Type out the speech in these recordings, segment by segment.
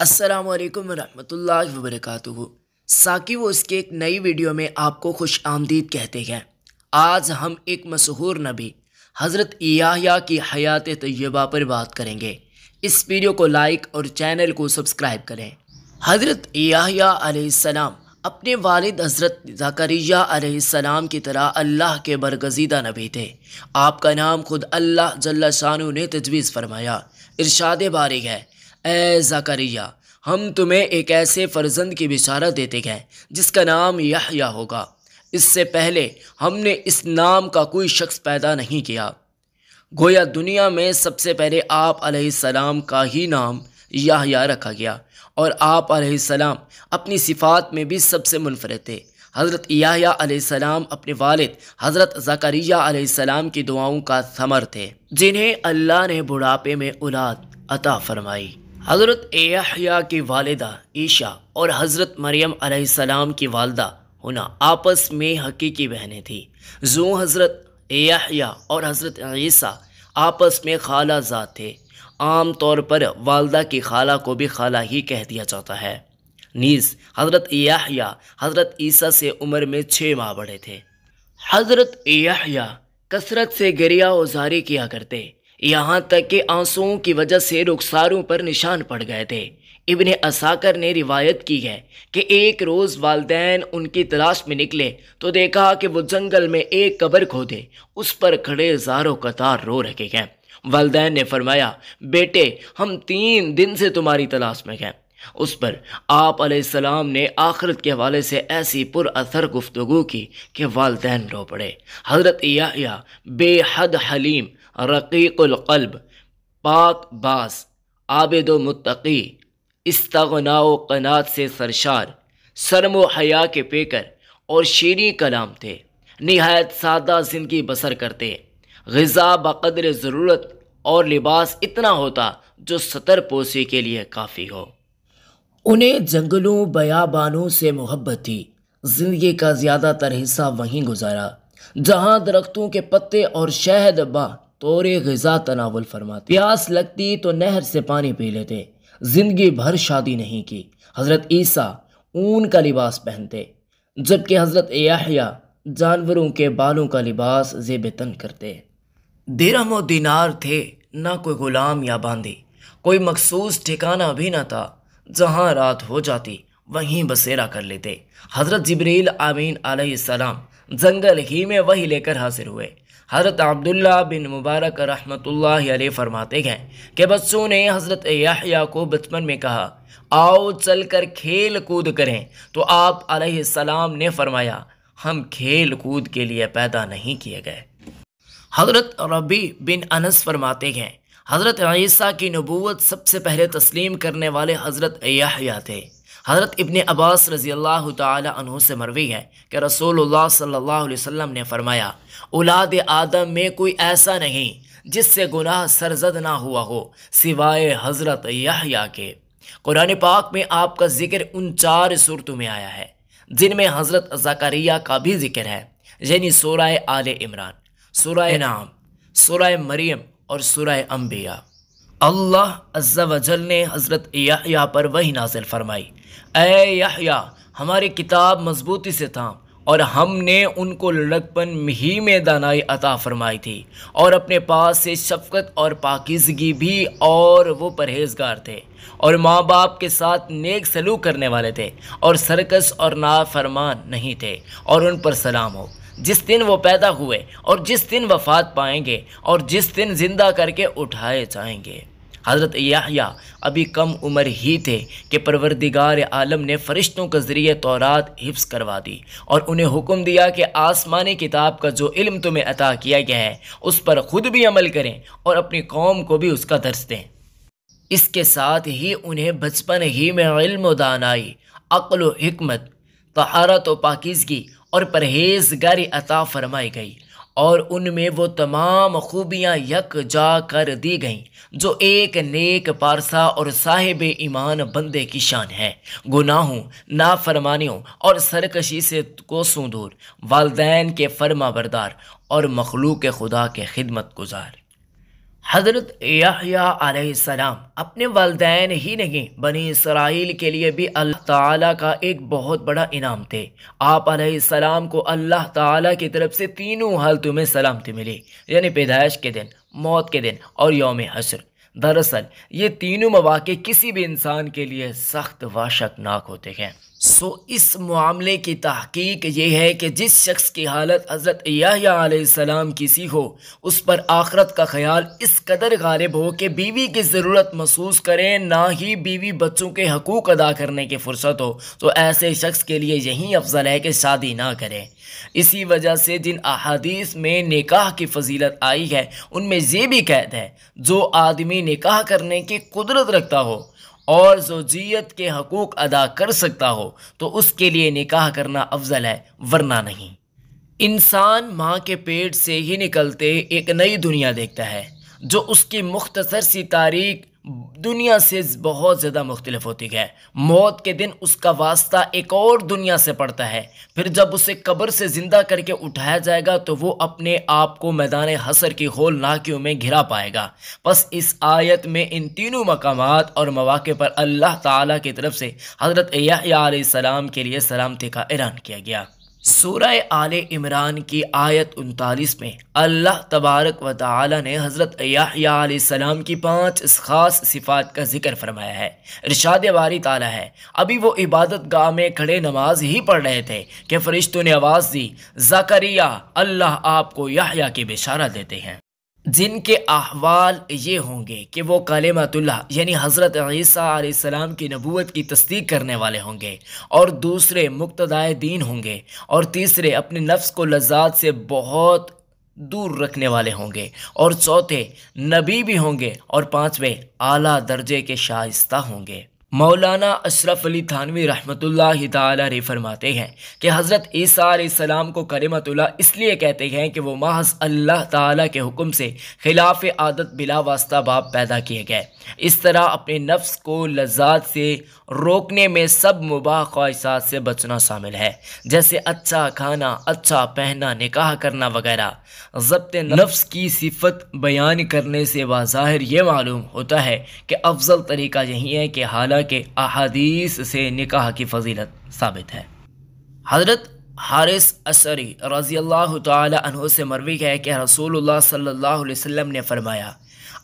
अस्सलाम वालेकुम रहमतुल्लाहि व बरकातुहू साकी वो इसके एक नई वीडियो में आपको खुश आमदीद कहते हैं आज हम एक मशहूर नबी हज़रत याहिया की हयात तय्यबा पर बात करेंगे इस वीडियो को लाइक और चैनल को सब्सक्राइब करें हज़रत याहिया अलैहिस्सलाम अपने वालिद हज़रत ज़करिया अलैहिस्सलाम की तरह अल्लाह के बरगजीदा नबी थे आपका नाम खुद अल्लाह जल्ला शानू ने तजवीज़ फरमाया इरशाद बारिक है ए ज़करिया, हम तुम्हें एक ऐसे फ़र्जंद की बिशारत देते गए, जिसका नाम यहया होगा। इससे पहले हमने इस नाम का कोई शख्स पैदा नहीं किया। गोया दुनिया में सबसे पहले आप सलाम का ही नाम याहया रखा गया, और आप सलाम अपनी सिफ़ात में भी सबसे मुनफरद थे। हज़रत सलाम अपने वालिद, हज़रत ज़करिया सलाम की दुआओं का समर थे, जिन्हें अल्लाह ने बुढ़ापे में औलाद अता फरमाई। हज़रत याहिया की वालदा ईशा और हज़रत मरियम सलाम की वालदा होना आपस में हकीकी बहनें थी। जो हज़रत याहिया और हज़रत ईसा आपस में खाला ज़ात थे। आम तौर पर वालदा की खाला को भी खाला ही कह दिया जाता है। नीज़, हज़रत याहिया हज़रत ईसा से उम्र में छः माह बड़े थे। हज़रत याहिया कसरत से गरिया उजारी किया करते। यहाँ तक कि आंसुओं की वजह से रुखसारों पर निशान पड़ गए थे। इबन असाकर ने रिवायत की है कि एक रोज़ वालदेन उनकी तलाश में निकले तो देखा कि वो जंगल में एक कब्र खोदे, उस पर खड़े जारो कतार रो रखे गए वालदेन ने फरमाया, बेटे, हम तीन दिन से तुम्हारी तलाश में गए उस पर आप सलाम ने आखरत के हवाले से ऐसी पुरअसर गुफ्तु की कि वालदेन रो पड़े। हज़रत या बेहद हलीम रक़ीक़ुल्क़ल्ब पाक बास, आबिद मुत्तकी, इस्तगनाओ कनात से सरशार, सरम हया के पेकर और शीरी कलाम थे। नहायत सादा ज़िंदगी बसर करते। गज़ा बकदर ज़रूरत और लिबास इतना होता जो सतर पोसी के लिए काफ़ी हो। उन्हें जंगलों, बयाबानों से मोहब्बत थी। ज़िंदगी का ज़्यादातर हिस्सा वहीं गुजारा, जहाँ दरख्तों के पत्ते और शहद बा तोरे गज़ा तनावल फरमाते। प्यास लगती तो नहर से पानी पी लेते। ज़िंदगी भर शादी नहीं की। हज़रत ईसा ऊन का लिबास पहनते। जबकि हज़रत याहिया जानवरों के बालों का लिबास जेब तन करते। दिरम व दिनार थे, ना कोई गुलाम या बांदी। कोई मखसूस ठिकाना भी ना था। जहाँ रात हो जाती, वहीं बसेरा कर लेते। हज़रत जबरील आमीन आसमाम जंगल ही में वही लेकर हाजिर हुए। हज़रत अब्दुल्ला बिन मुबारक रहमतुल्लाह फरमाते हैं कि बच्चों ने हज़रत याहिया को बचपन में कहा, आओ चल कर खेल कूद करें। तो आप सलाम ने फरमाया, हम खेल कूद के लिए पैदा नहीं किए गए। हज़रत रबी बिन अनस फरमाते हैं, हज़रत ईसा की नबूवत सबसे पहले तस्लीम करने वाले हज़रत याहिया थे। हज़रत इबन अब्बास रज़ी अल्लाह तु से मरवी है कि रसूलुल्लाह सल्लल्लाहु अलैहि वसल्लम ने फरमाया, औलाद आदम में कोई ऐसा नहीं जिससे गुनाह सरजद ना हुआ हो, सिवाय हज़रत याहिया के। कुरान पाक में आपका ज़िक्र उन चार सूरतों में आया है, जिनमें हज़रत ज़करिया का भी ज़िक्र है, यानी सूरह आल इमरान, सूरह नाम, सूरह मरियम और सूरह अम्बिया अल्लाह अज्जा वजल ने हज़रत याहिया पर वही नाजिल फरमाई। याहिया, हमारी किताब मजबूती से था और हमने उनको लड़कपन ही में दानाई अता फरमाई थी। और अपने पास से शफकत और पाकिजगी भी और वो परहेजगार थे। और माँ बाप के साथ नेक सलूक करने वाले थे। और सरकस और नाफरमान नहीं थे। और उन पर सलाम हो। जिस दिन वो पैदा हुए और जिस दिन वफात पाएँगे और जिस दिन ज़िंदा करके उठाए जाएँगे। हज़रत याहिया अभी कम उम्र ही थे कि परवरदिगार आलम ने फ़रिश्तों के ज़रिए तौरात हिफ्स करवा दी और उन्हें हुक्म दिया कि आसमानी किताब का जो इल्म तुम्हें अता किया गया है, उस पर ख़ुद भी अमल करें और अपनी कौम को भी उसका दर्स दें। इसके साथ ही उन्हें बचपन ही में इल्म दानाई अक्ल हमत तहारत व पाकिजगी और परहेजगारी अता फरमाई गई। और उनमें वो तमाम खूबियाँ यक जा कर दी गईं, जो एक नेक पारसा और साहिब ईमान बंदे की शान है। गुनाहों, नाफरमानियों और सरकशी से कोसों दूर वालदेन के फर्मा बरदार और मखलूक खुदा के खिदमत गुजार हज़रत सलाम, अपने वालदेन ही नहीं, बनी इसराइल के लिए भी अल्लाह ताला का एक बहुत बड़ा इनाम थे। आप सलाम को अल्लाह ताला की तरफ़ से तीनों हालतों में सलामती मिली, यानी पैदाइश के दिन, मौत के दिन और योम हसर दरअसल, ये तीनों मौाक़े किसी भी इंसान के लिए सख्त वाशकनाक होते हैं। सो इस मामले की तहकीक ये है कि जिस शख्स की हालत हज़रत यासलाम की सी हो, उस पर आखरत का ख्याल इस कदर गालिब हो कि बीवी की ज़रूरत महसूस करें, ना ही बीवी बच्चों के हकूक़ अदा करने की फ़ुर्सत हो। तो ऐसे शख्स के लिए यही अफजल है कि शादी ना करें। इसी वजह से जिन अहादीस में निकाह की फजीलत आई है, उनमें ये भी कैद है, जो आदमी निकाह करने की कुदरत रखता हो और जोजियत के हकूक़ अदा कर सकता हो तो उसके लिए निकाह करना अफजल है, वरना नहीं। इंसान माँ के पेट से ही निकलते एक नई दुनिया देखता है, जो उसकी मुख्तसर सी तारीख दुनिया से बहुत ज़्यादा मुख्तलिफ़ होती है। मौत के दिन उसका वास्ता एक और दुनिया से पड़ता है। फिर जब उसे कब्र से ज़िंदा करके उठाया जाएगा तो वो अपने आप को मैदान हसर की होल नाकियों में घिरा पाएगा। बस इस आयत में इन तीनों मकाम और मौाक़े पर अल्लाह ताला की तरफ़ से हज़रत सलाम के लिए सलामती का ऐलान किया गया। सूरह आल इमरान की आयत उनतालीस में अल्लाह तबारक व ताली ने हज़रत सलाम की पाँच ख़ास सिफ़ात का ज़िक्र फरमाया है। इरशाद बारी ताला है। अभी वो इबादत गाह में खड़े नमाज़ ही पढ़ रहे थे कि फ़रिश्तों ने आवाज़ दी, ज़करिया, अल्लाह आपको याहिया की बिशारा देते हैं। जिनके अहवाल ये होंगे कि वो कलेमतुल्ला यानी हज़रत ईसीम की नबूत की तस्दीक करने वाले होंगे और दूसरे मुक्तदाय दीन होंगे और तीसरे अपने नफ्स को लज्जात से बहुत दूर रखने वाले होंगे और चौथे नबी भी होंगे और पाँचवें आला दर्जे के शाइस्ता होंगे। मौलाना अशरफ अली थानवी रहमत ला फरमाते हैं कि हज़रत ईसीम को करीमतुल्ला इसलिए कहते हैं कि वो महज अल्लाह ताला के हुक्म से खिलाफ आदत बिला वास्ता बाप पैदा किए गए। इस तरह अपने नफ्स को लज्जात से रोकने में सब मुबाह ख्वाहिशात से बचना शामिल है। जैसे अच्छा खाना अच्छा पहनना, निकाह करना वगैरह। जब्त नफ्स की सिफत बयान करने से वाहिर ये मालूम होता है कि अफजल तरीका यही है कि हालाँकि अहादीस से निकाह की फजीलत साबित है। हज़रत हारिस असरी रज़ी अल्लाह तु से मरवी है कि रसूलुल्लाह सल्लल्लाहु अलैहि वसल्लम ने फरमाया,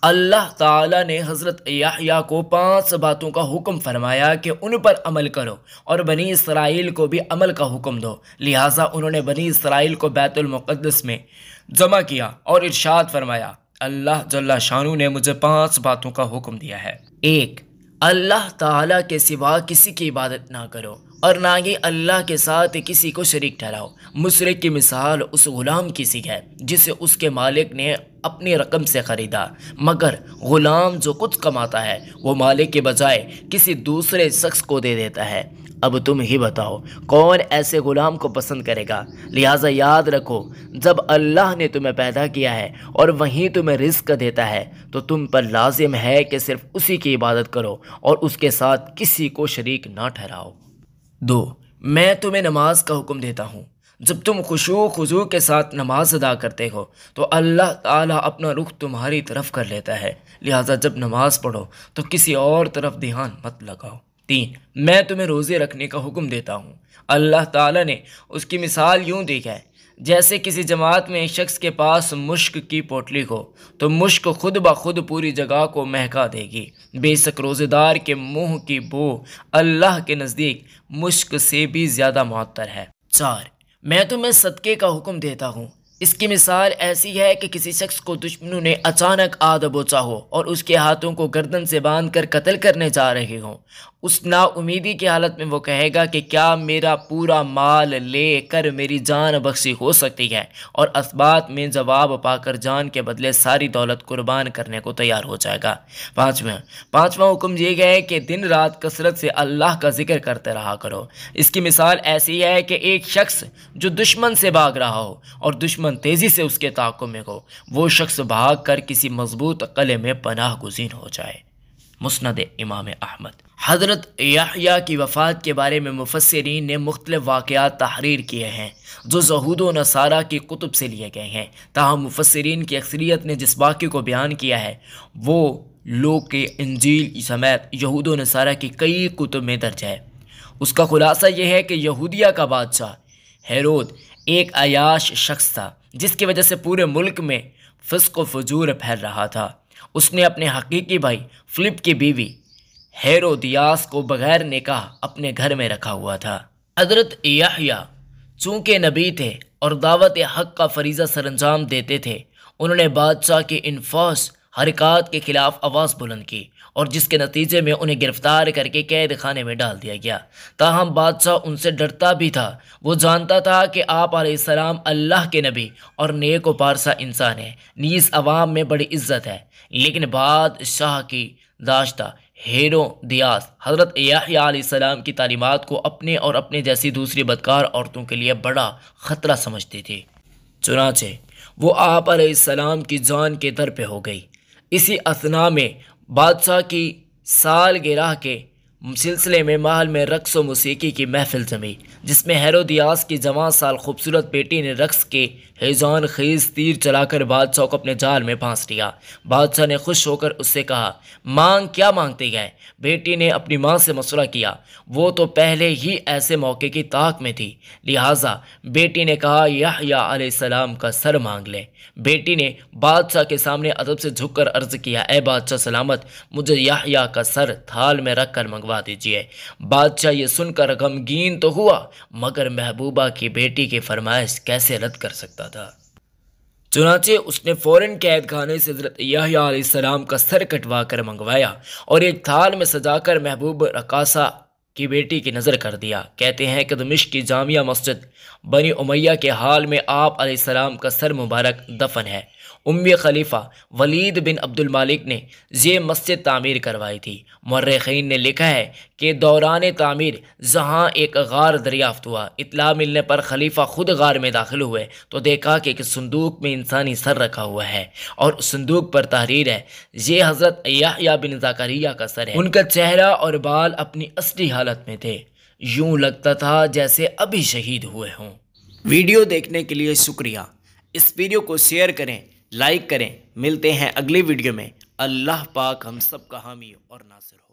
अल्लाह ताला ने हज़रत याह्या को पाँच बातों का हुक्म फरमाया कि उन पर अमल करो और बनी इसराइल को भी अमल का हुक्म दो। लिहाजा उन्होंने बनी इसराइल को बैतुलमक़दस में जमा किया और इरशाद फरमाया, अल्लाह जल्ला शानू ने मुझे पाँच बातों का हुक्म दिया है। एक अल्लाह ताला के सिवा किसी की इबादत ना करो और ना ही अल्लाह के साथ किसी को शरीक ठहराओ। मुशरक की मिसाल उस ग़ुलाम की सी है, जिसे उसके मालिक ने अपनी रकम से ख़रीदा। मगर ग़ुलाम जो कुछ कमाता है, वो मालिक के बजाय किसी दूसरे शख्स को दे देता है। अब तुम ही बताओ, कौन ऐसे ग़ुलाम को पसंद करेगा? लिहाजा याद रखो, जब अल्लाह ने तुम्हें पैदा किया है और वहीं तुम्हें रिस्क देता है तो तुम पर लाजिम है कि सिर्फ़ उसी की इबादत करो और उसके साथ किसी को शरीक ना ठहराओ। दो, मैं तुम्हें नमाज़ का हुक्म देता हूँ। जब तुम खुशू खुजू के साथ नमाज़ अदा करते हो तो अल्लाह ताला अपना रुख तुम्हारी तरफ़ कर लेता है। लिहाजा जब नमाज़ पढ़ो तो किसी और तरफ़ ध्यान मत लगाओ। तीन मैं तुम्हें रोज़े रखने का हुक्म देता हूँ। अल्लाह ताला ने उसकी मिसाल यूँ दी है, जैसे किसी जमात में एक शख्स के पास मुश्क की पोटली हो तो मुश्क खुद ब खुद पूरी जगह को महका देगी। बेशक रोज़ेदार के मुँह की बो अल्लाह के नज़दीक मुश्क से भी ज़्यादा मअतर है। चार, मैं तुम्हें सदक़े का हुक्म देता हूँ। इसकी मिसाल ऐसी है कि किसी शख्स को दुश्मनों ने अचानक आ दबोचा हो और उसके हाथों को गर्दन से बाँध कर कत्ल करने जा रहे हों। उस नाउमीदी की हालत में वो कहेगा कि क्या मेरा पूरा माल ले कर मेरी जान बख्शी हो सकती है? और इसबात में जवाब पाकर जान के बदले सारी दौलत कुर्बान करने को तैयार हो जाएगा। पाँचवें, पाँचवा हुक्म ये है कि दिन रात कसरत से अल्लाह का ज़िक्र करते रहा करो। इसकी मिसाल ऐसी है कि एक शख्स जो दुश्मन से भाग रहा हो और दुश्मन तेज़ी से उसके ताक़ में हो, वो शख्स भाग कर किसी मज़बूत कले में पनाह गुजीन हो जाए। मुस्ंद इमाम अहमद। हज़रत याहिया की वफ़ात के बारे में मुफसरीन ने मुख्तलिफ़ वाक़ात तहरीर किए हैं, जो जहूद नसारा की कुतुब से लिए गए हैं। ताहम मुफसरीन की अक्सरियत ने जिस वाक़े को बयान किया है, वो लोग के इंजील समेत यहूद नसारा की कई कुतुब में दर्ज है। उसका खुलासा यह है कि यहूदिया का बादशाह हैरोद एक अयाश शख्स था, जिसकी वजह से पूरे मुल्क में फ़िस्क फजूर फैल रहा था। उसने अपने हकीकी भाई फ़िलिप की बीवी हेरोदियास को बगैर निकाह अपने घर में रखा हुआ था। हज़रत याहिया चूँकि नबी थे और दावत हक का फरीज़ा सरंजाम देते थे, उन्होंने बादशाह की इन्फॉस हरकत के ख़िलाफ़ आवाज़ बुलंद की और जिसके नतीजे में उन्हें गिरफ़्तार करके कैद खाने में डाल दिया गया। ताहम बादशाह उनसे डरता भी था। वो जानता था कि आप सलाम अल्लाह के नबी और नेक पारसा इंसान है। नीस आवाम में बड़ी इज़्ज़त है। लेकिन बादशाह की दाश्ता हेरो दियास। हज़रत यासलाम की तालीमत को अपने और अपने जैसी दूसरी बदकार औरतों के लिए बड़ा ख़तरा समझती थी। चुनाचे, वो आप सलाम की जान के दर पे हो गई। इसी असना में, बादशाह की साल गिराह के सिलसिले में महल में रक्स व मौसीकी की महफिल जमी, जिसमें हैरोदियास की जवान साल खूबसूरत बेटी ने रक्स के हैजान खेज तीर चलाकर बादशाह को अपने जाल में फांस लिया बादशाह ने खुश होकर उससे कहा, मांग क्या मांगते गए बेटी ने अपनी माँ से मशुरा किया। वो तो पहले ही ऐसे मौके की ताक में थी। लिहाजा, बेटी ने कहा यह सलाम का सर मांग ले। बेटी ने बादशाह के सामने अदब से झुककर अर्ज़ किया, ए बादशाह सलामत, मुझे याहिया का सर थाल में रख कर मंगवा दीजिए। बादशाह ये सुनकर गमगीन तो हुआ, मगर महबूबा की बेटी की फरमाइश कैसे रद्द कर सकता था। चुनाचे उसने फ़ौरन कैद खाने से हज़रत याम का सर कटवा कर मंगवाया और एक थाल में सजाकर महबूब रकासा की बेटी की नज़र कर दिया। कहते हैं कि दमिश की जामिया मस्जिद बनी उमैया के हाल में आप सलाम का सर मुबारक दफन है। उम्मी खलीफा वलीद बिन अब्दुल मालिक ने ये मस्जिद तामीर करवाई थी। मर्रखीन ने लिखा है कि दौरान तामीर, जहाँ एक गार दरियाफ्त हुआ, इतला मिलने पर खलीफा खुद गार में दाखिल हुए तो देखा कि एक संदूक में इंसानी सर रखा हुआ है और उस संदूक पर तहरीर है। ये हज़रत या बिन जाकरिया का सर है। उनका चेहरा और बाल अपनी असली हालत में थे। यूँ लगता था जैसे अभी शहीद हुए हों। वीडियो देखने के लिए शुक्रिया। इस वीडियो को शेयर करें लाइक करें। मिलते हैं अगले वीडियो में। अल्लाह पाक हम सब का हामी और नासिर हो।